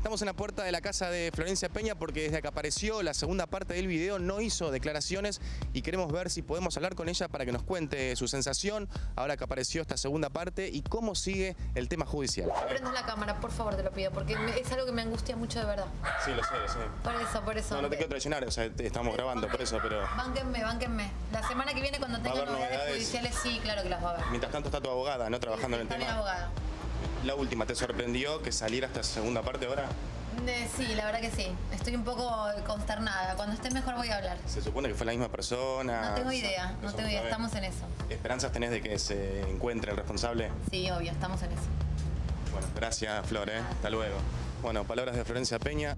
estamos en la puerta de la casa de Florencia Peña porque desde que apareció la segunda parte del video no hizo declaraciones y queremos ver si podemos hablar con ella para que nos cuente su sensación ahora que apareció esta segunda parte y cómo sigue el tema judicial. No prendas la cámara, por favor, te lo pido, porque es algo que me angustia mucho de verdad. Sí, lo sé, lo sé. Por eso, por eso. No, no te quiero traicionar, o sea, te- estamos grabando por eso, pero Bánquenme, bánquenme. La semana que viene, cuando tenga novedades, novedades? judiciales, sí, claro que las va a haber. mientras tanto está tu abogada, ¿no? Trabajando en el Está mi tema. abogada. La última, ¿te sorprendió que saliera esta segunda parte ahora? Eh, sí, la verdad que sí. Estoy un poco consternada. Cuando esté mejor voy a hablar. Se supone que fue la misma persona. No tengo idea, no tengo idea. Estamos en eso. ¿Esperanzas tenés de que se encuentre el responsable? Sí, obvio, estamos en eso. Bueno, gracias Flor, ¿eh? Hasta luego. Bueno, palabras de Florencia Peña.